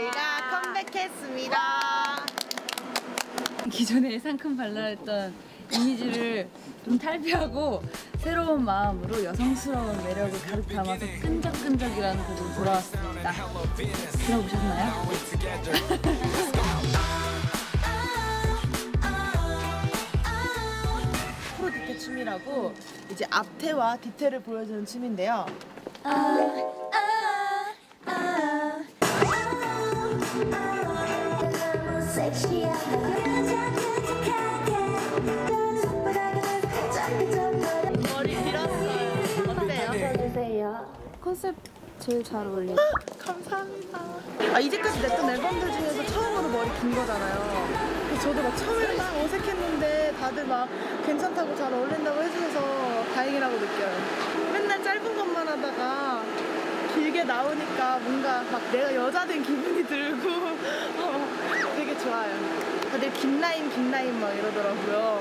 저희가 컴백했습니다. 기존에 상큼 발랄했던 이미지를 좀 탈피하고 새로운 마음으로 여성스러운 매력을 가득 담아서 끈적끈적이라는 곡으로 돌아왔습니다. 들어보셨나요? 프로 디테 춤이라고 이제 앞태와 뒤태를 보여주는 춤인데요. 아 머리 길었어요. 어때요? 컨셉 제일 잘 어울려요. 감사합니다. 아 이제까지 냈던 앨범들 중에서 처음으로 머리 긴 거잖아요. 저도 막 처음에는 막 어색했는데 다들 막 괜찮다고 잘 어울린다고 해주셔서 다행이라고 느껴요. 맨날 짧은 것만 하다가 길게 나오니까 뭔가 막 내가 여자 된 기분이 들고 어, 좋아요. 다들 긴 라인 긴 라인 막 이러더라고요.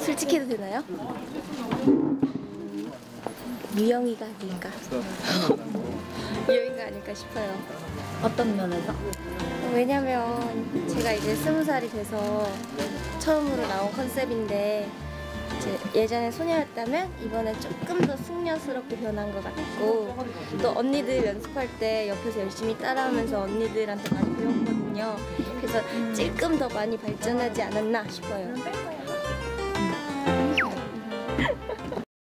솔직해도 되나요? 유영이가 아닐까. 유영이가 아닐까 싶어요. 어떤 면에서? 왜냐면 제가 이제 스무 살이 돼서 처음으로 나온 컨셉인데 예전에 소녀였다면 이번엔 조금 더 숙녀스럽게 변한 것 같고 또 언니들 연습할 때 옆에서 열심히 따라하면서 언니들한테 많이 배웠거든요. 그래서 조금 더 많이 발전하지 않았나 싶어요.